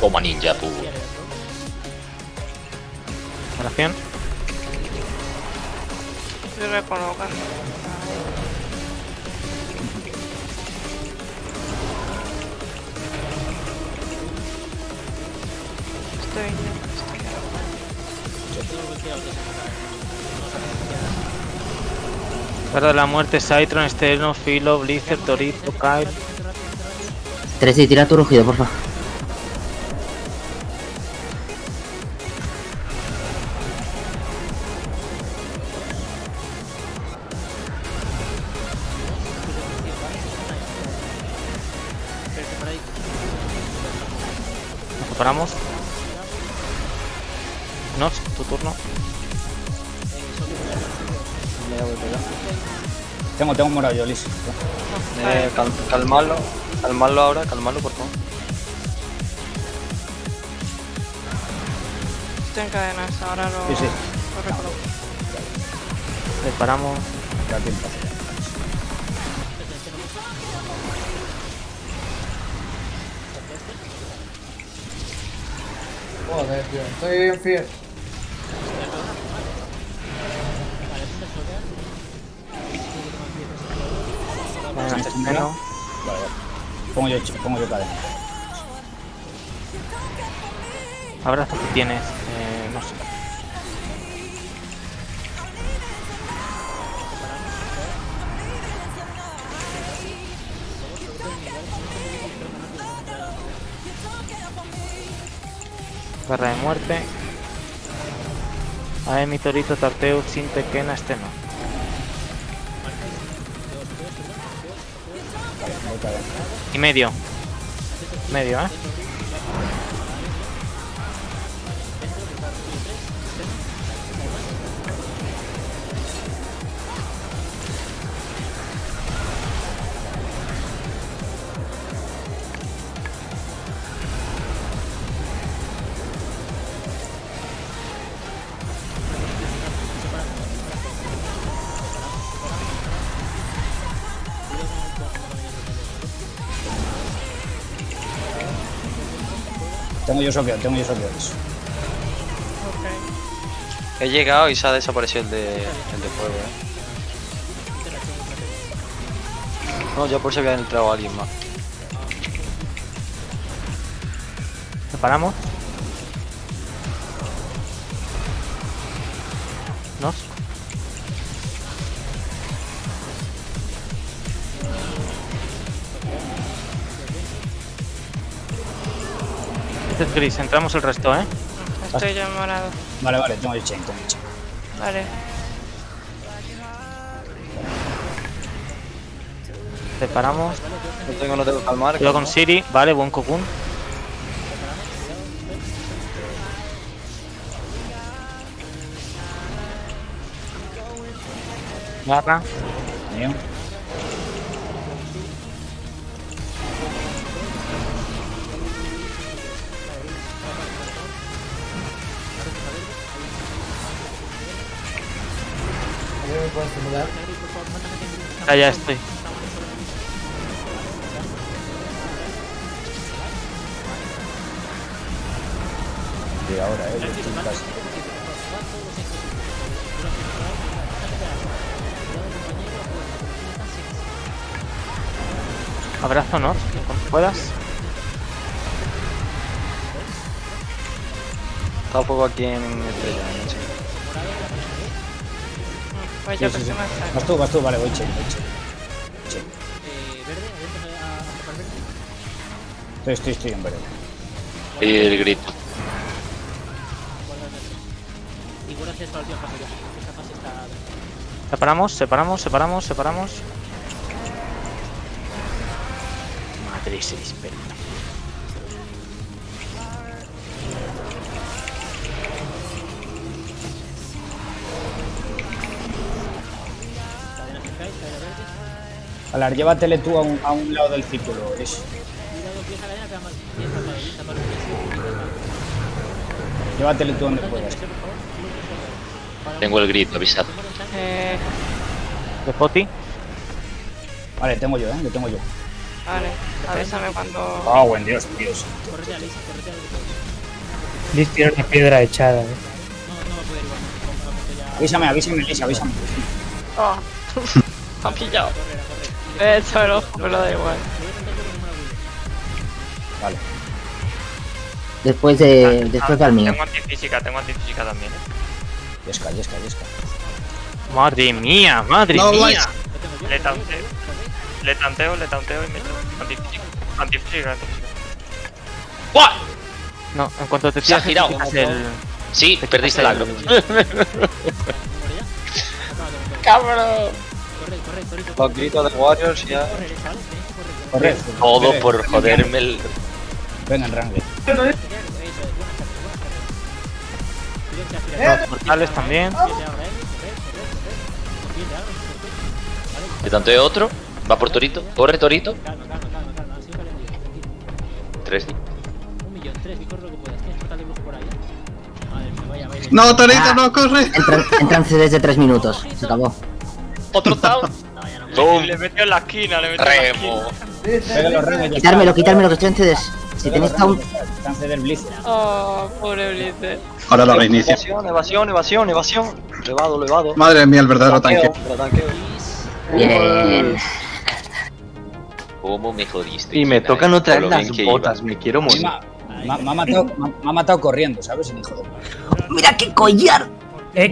Toma ninja, tú. Oración. Estoy recolocando. Estoy, estoy. Guarda de la muerte, Cytron, Esterno, Filo, Blizzard, Torito, Kyle. 3 y tira tu rugido, porfa. Nos separamos. Nox, tu turno. Tengo, tengo morado yo, Liz. Eh, cal- calmarlo, calmarlo ahora, calmarlo por favor. Estoy en cadenas, ahora lo, Sí, sí. lo. Da tiempo. Joder, tío. Estoy en fiel. Cadena, Sí, Esterno. Vale, vale. Pongo yo, pongo yo cadena. Abrazo que tienes. Eh, no sé. Garra de muerte. A mi Torito, Tarteo, Sin Tequena, este no. Y medio. Medio, ¿eh? Tengo yo soqueo, tengo yo soqueo. Ok. He llegado y se ha desaparecido el de, el de fuego, eh. No, yo por si había entrado alguien más. Separamos. Nos. Este es gris, entramos el resto, ¿eh? Estoy ya morado. Vale, vale, tengo yo chain, tengo yo chain. Vale. Separamos. No tengo, no tengo calmar. Cuidado con. Siri, vale, buen cocoon. Garra. Mío. Ah, ya estoy. Y ahora, eh. yo estoy casi. Abrazo, ¿no? Cuando puedas. Está fuego aquí en estrella, en sí. Pues Sí, yo sí, sí. Vas tú, vas tú, vale, voy chain, voy chain. Chain. Estoy, estoy, estoy en verde. Y el grito. Separamos, separamos, separamos, separamos. Madre se dispersa. Alar, llévatele tú a un, a un lado del círculo. Es... Llévatele tú donde puedas. Tengo el grito, avisad. Eh, De Poti. Vale, tengo yo, eh. Lo tengo yo. Vale, avísame cuando. Ah, buen Dios, Dios. Liz tiene una piedra echada, eh. Avísame, avísame, Liz, avísame. Oh. Me ha pillado. Ojo, pero da igual. Vale. Después de. Después del mío. Tengo antifísica, tengo antifísica también, eh. Yesca, yesca, yesca. Madre mía, madre mía. Le tanteo, le tanteo, le tanteo y meto antifísica. Antifísica, antifísica. ¡Buah! No, en cuanto te Se ha tiras, girado. el... Sí, te perdiste el agro. ¡Cabrón! Los gritos de Warriors ya. Corre. Todo por joderme el. Venga, en rango. Los portales también. De tanto de otro. Va por Torito. Corre, Torito. Tres. No, Torito, Ah. no, corre. Entran, entran CDs de 3 minutos. Se acabó. Otro town. Le metió en la esquina, le metió en la esquina. Quitármelo, quitármelo, que estoy en CDs. Si tenéis down. Cáncer del Blizzard. Oh, pobre Blizzard. Ahora lo reinicio. Evasión, evasión, evasión, evasión. Levado, levado. Madre mía, el verdadero tanque. Bien. ¿Cómo me jodiste? Y me toca no traer las botas, me quiero morir. ha- me ha- me ha matado, me ha- me ha matado corriendo, ¿sabes? El hijo de... Mira qué collar. Eh,